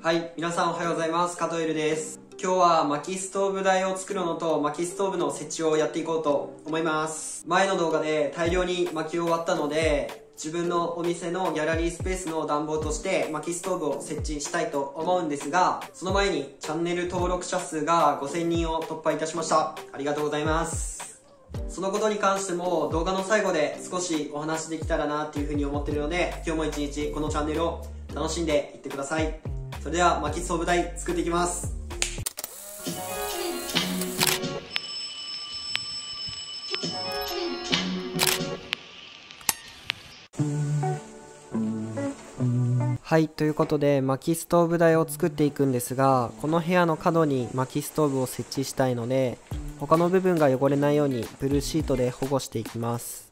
はい、皆さんおはようございます。加藤エルです。今日は薪ストーブ台を作るのと薪ストーブの設置をやっていこうと思います。前の動画で大量に薪を割ったので、自分のお店のギャラリースペースの暖房として薪ストーブを設置したいと思うんですが、その前にチャンネル登録者数が5000人を突破いたしました。ありがとうございます。そのことに関しても動画の最後で少しお話できたらなっていうふうに思ってるので今日も一日このチャンネルを楽しんでいってくださいそれでは薪ストーブ台作っていきます。はいということで薪ストーブ台を作っていくんですがこの部屋の角に薪ストーブを設置したいので他の部分が汚れないようにブルーシートで保護していきます。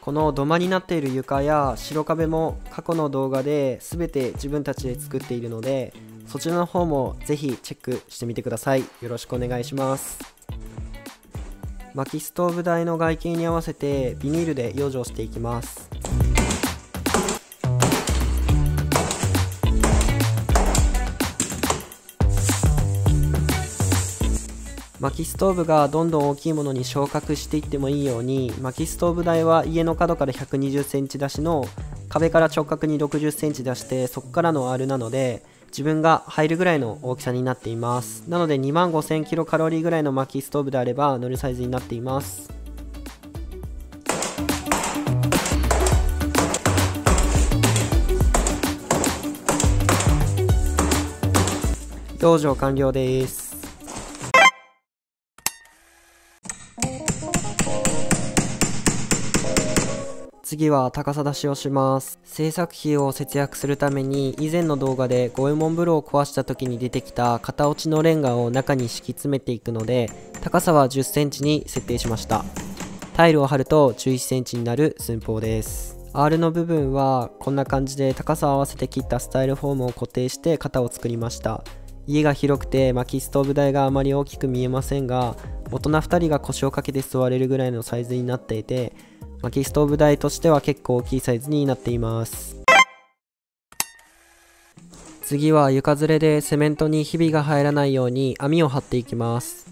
この土間になっている床や白壁も過去の動画で全て自分たちで作っているのでそちらの方もぜひチェックしてみてください。よろしくお願いします。薪ストーブ台の外形に合わせてビニールで養生していきます。薪ストーブがどんどん大きいものに昇格していってもいいように薪ストーブ台は家の角から1 2 0センチ出しの壁から直角に6 0センチ出してそこからの R なので自分が入るぐらいの大きさになっています。なので2万5000キロカロリーぐらいの薪ストーブであれば乗るサイズになっています。養生完了です。次は高さ出しをします。制作費を節約するために以前の動画で五右衛門風呂を壊した時に出てきた型落ちのレンガを中に敷き詰めていくので高さは1 0センチに設定しました。タイルを貼ると1 1センチになる寸法です。R の部分はこんな感じで高さを合わせて切ったスタイルフォームを固定して型を作りました。家が広くて薪ストーブ台があまり大きく見えませんが大人2人が腰を掛けて座れるぐらいのサイズになっていて薪ストーブ台としては結構大きいサイズになっています。次は床ずれでセメントにひびが入らないように網を張っていきます。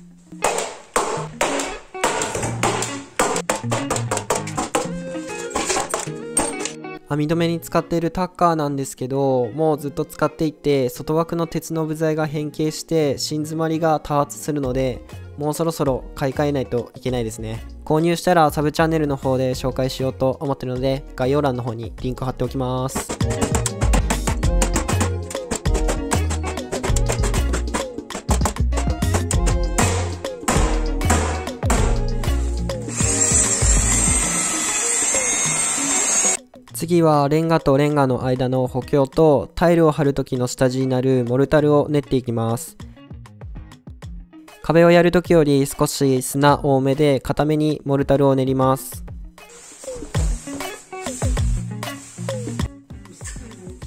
網止めに使っているタッカーなんですけどもうずっと使っていて外枠の鉄の部材が変形して芯詰まりが多発するのでもうそろそろ買い替えないといけないですね。購入したらサブチャンネルの方で紹介しようと思ってるので概要欄の方にリンク貼っておきます。次はレンガとレンガの間の補強とタイルを貼る時の下地になるモルタルを練っていきます。壁をやるときより少し砂多めで固めにモルタルを練ります。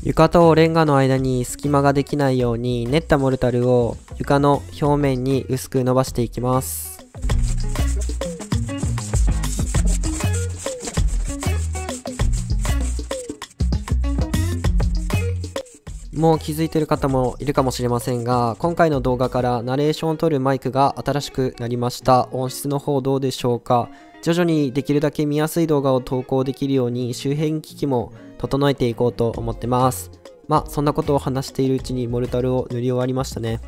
床とレンガの間に隙間ができないように練ったモルタルを床の表面に薄く伸ばしていきます。もう気づいてる方もいるかもしれませんが今回の動画からナレーションを取るマイクが新しくなりました。音質の方どうでしょうか？徐々にできるだけ見やすい動画を投稿できるように周辺機器も整えていこうと思ってます。まあそんなことを話しているうちにモルタルを塗り終わりましたね。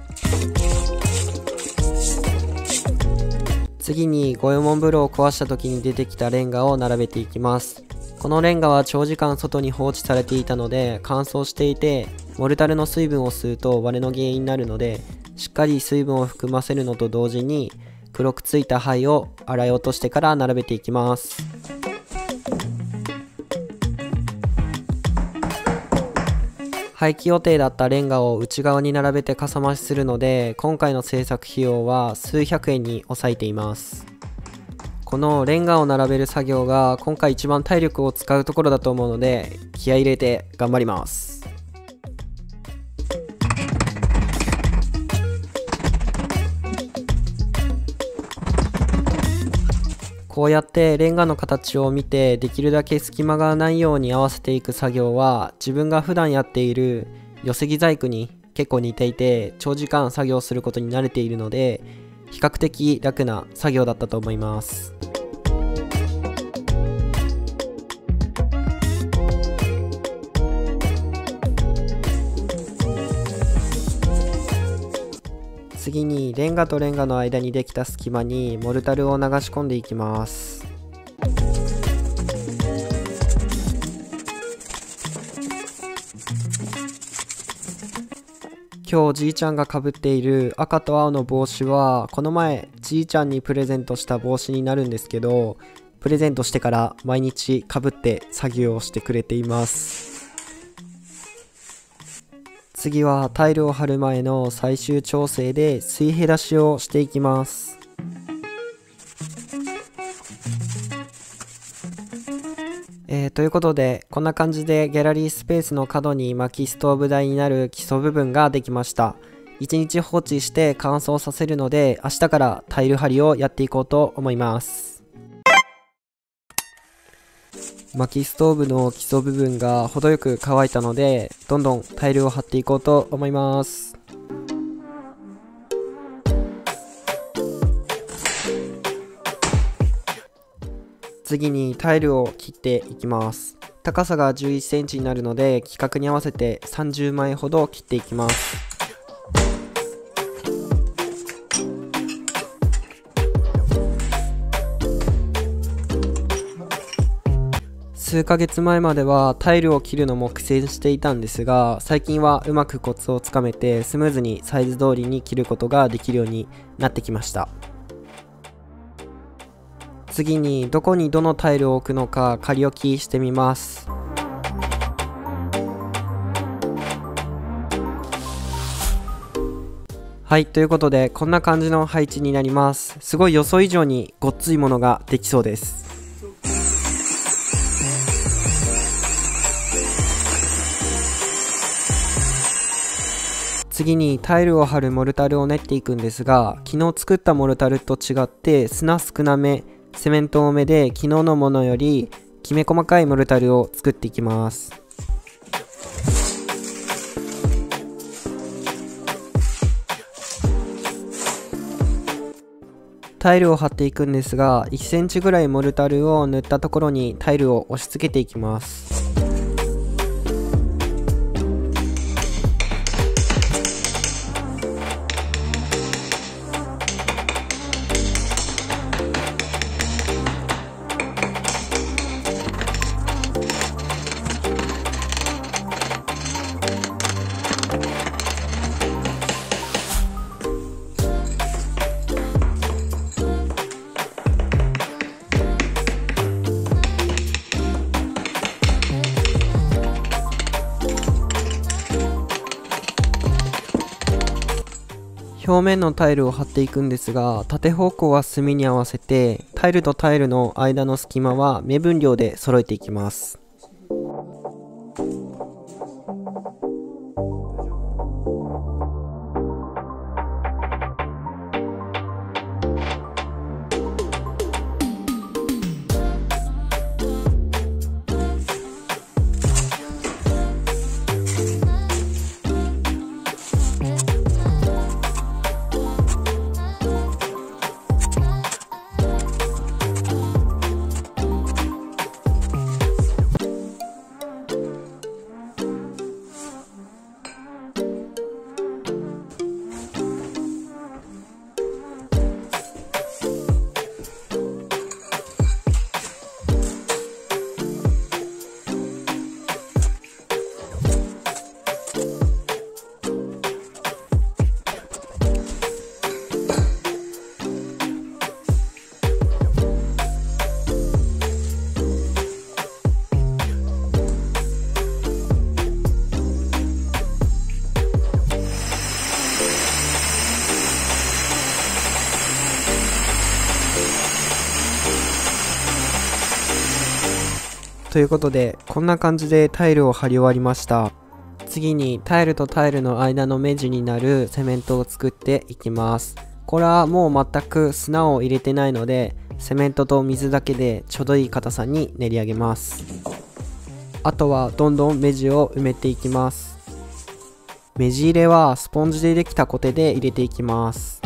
次に五右衛門風呂を壊した時に出てきたレンガを並べていきます。このレンガは長時間外に放置されていたので乾燥していてモルタルの水分を吸うと割れの原因になるのでしっかり水分を含ませるのと同時に黒くついた灰を洗い落としてから並べていきます。廃棄予定だったレンガを内側に並べてかさ増しするので今回の制作費用は数百円に抑えています。このレンガを並べる作業が今回一番体力を使うところだと思うので気合い入れて頑張ります。こうやってレンガの形を見てできるだけ隙間がないように合わせていく作業は自分が普段やっている寄せ木細工に結構似ていて長時間作業することに慣れているので比較的楽な作業だったと思います。次にレンガとレンガの間にできた隙間にモルタルを流し込んでいきます。今日じいちゃんがかぶっている赤と青の帽子はこの前じいちゃんにプレゼントした帽子になるんですけどプレゼントしてから毎日かぶって作業をしてくれています。次はタイルを貼る前の最終調整で水平出しをしていきます。えー、ということで、こんな感じでギャラリースペースの角に薪ストーブ台になる基礎部分ができました。1日放置して乾燥させるので、明日からタイル張りをやっていこうと思います。薪ストーブの基礎部分が程よく乾いたので、どんどんタイルを貼っていこうと思います。次にタイルを切っていきます。高さが11センチになるので規格に合わせて30枚ほど切っていきます。数ヶ月前まではタイルを切るのも苦戦していたんですが最近はうまくコツをつかめてスムーズにサイズ通りに切ることができるようになってきました。次にどこにどのタイルを置くのか仮置きしてみます。はいということでこんな感じの配置になります。すごい予想以上にごっついものができそうです。次にタイルを貼るモルタルを練っていくんですが昨日作ったモルタルと違って砂少なめセメント多めで昨日のものよりきめ細かいモルタルを作っていきます。タイルを貼っていくんですが1センチぐらいモルタルを塗ったところにタイルを押し付けていきます。表面のタイルを貼っていくんですが縦方向は隅に合わせてタイルとタイルの間の隙間は目分量で揃えていきます。ということで、こんな感じでタイルを貼り終わりました。次にタイルとタイルの間の目地になるセメントを作っていきます。これはもう全く砂を入れてないので、セメントと水だけでちょうどいい硬さに練り上げます。あとはどんどん目地を埋めていきます。目地入れはスポンジでできたコテで入れていきます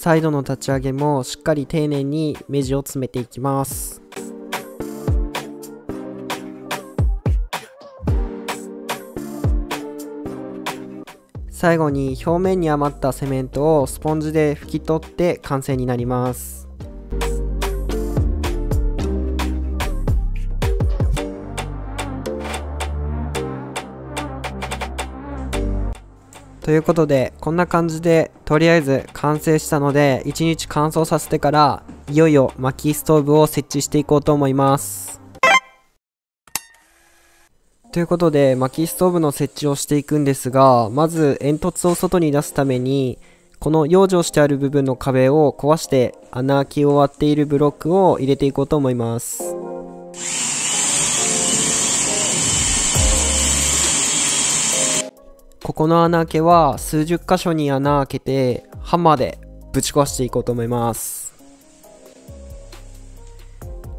サイドの立ち上げもしっかり丁寧に目地を詰めていきます。最後に表面に余ったセメントをスポンジで拭き取って完成になります。ということでこんな感じでとりあえず完成したので1日乾燥させてからいよいよ薪ストーブを設置していこうと思います。ということで薪ストーブの設置をしていくんですがまず煙突を外に出すためにこの養生してある部分の壁を壊して穴開きを割っているブロックを入れていこうと思います。ここの穴開けは数十箇所に穴開けてハンマーでぶち壊していこうと思います。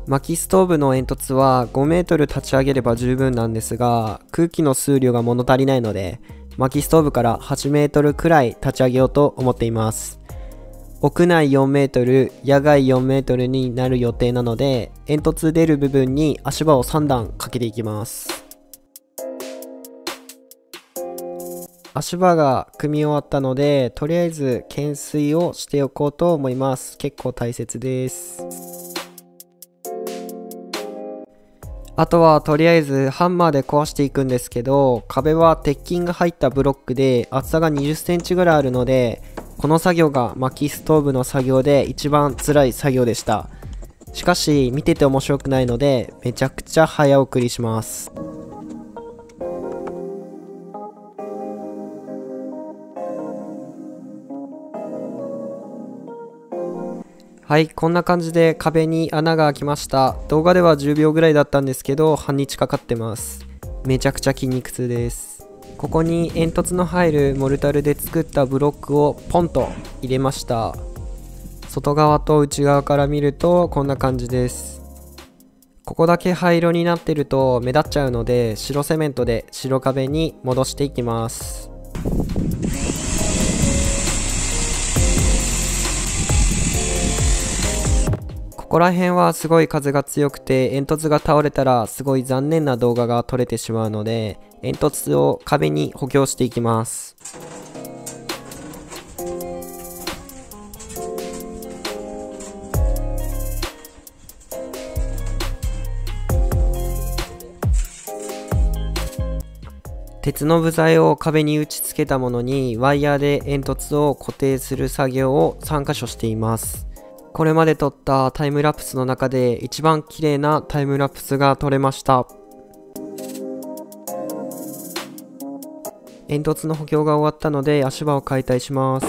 薪ストーブの煙突は5メートル立ち上げれば十分なんですが空気の数量が物足りないので薪ストーブから8メートルくらい立ち上げようと思っています。屋内4メートル野外4メートルになる予定なので煙突出る部分に足場を3段かけていきます。足場が組み終わったのでとりあえず懸垂をしておこうと思います。結構大切です。あとはとりあえずハンマーで壊していくんですけど壁は鉄筋が入ったブロックで厚さが2 0センチぐらいあるのでこの作業が薪ストーブの作業で一番辛い作業でした。しかし見てて面白くないのでめちゃくちゃ早送りします。はい、こんな感じで壁に穴が開きました。動画では10秒ぐらいだったんですけど、半日かかってます。めちゃくちゃ筋肉痛です。ここに煙突の入るモルタルで作ったブロックをポンと入れました。外側と内側から見るとこんな感じです。ここだけ灰色になってると目立っちゃうので白セメントで白壁に戻していきます。ここら辺はすごい風が強くて煙突が倒れたらすごい残念な動画が撮れてしまうので煙突を壁に補強していきます。鉄の部材を壁に打ち付けたものにワイヤーで煙突を固定する作業を3箇所しています。これまで撮ったタイムラプスの中で一番綺麗なタイムラプスが撮れました。煙突の補強が終わったので足場を解体します。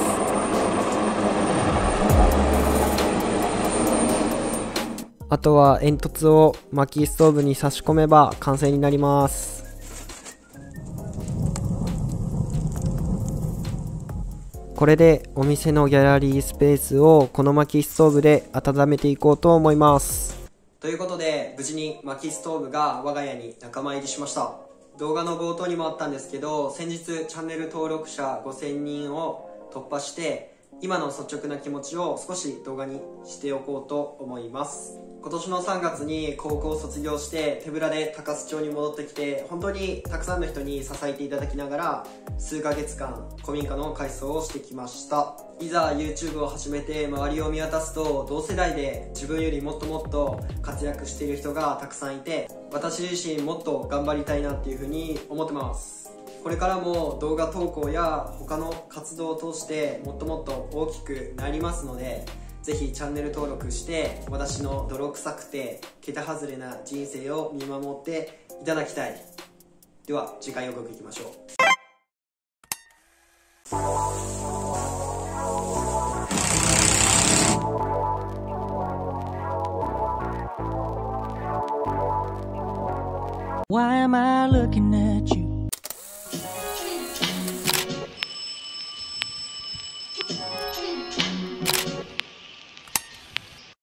あとは煙突を薪ストーブに差し込めば完成になります。これでお店のギャラリースペースをこの薪ストーブで温めていこうと思います。ということで無事に薪ストーブが我が家に仲間入りしました。動画の冒頭にもあったんですけど先日チャンネル登録者5000人を突破して今の率直な気持ちを少し動画にしておこうと思います。今年の3月に高校を卒業して手ぶらで高須町に戻ってきて本当にたくさんの人に支えていただきながら数ヶ月間古民家の改装をしてきました。いざ YouTube を始めて周りを見渡すと同世代で自分よりもっともっと活躍している人がたくさんいて私自身もっと頑張りたいなっていうふうに思ってます。これからも動画投稿や他の活動を通してもっともっと大きくなりますのでぜひチャンネル登録して私の泥臭くて桁外れな人生を見守っていただきたいでは次回予告いきましょう Why am I looking at you?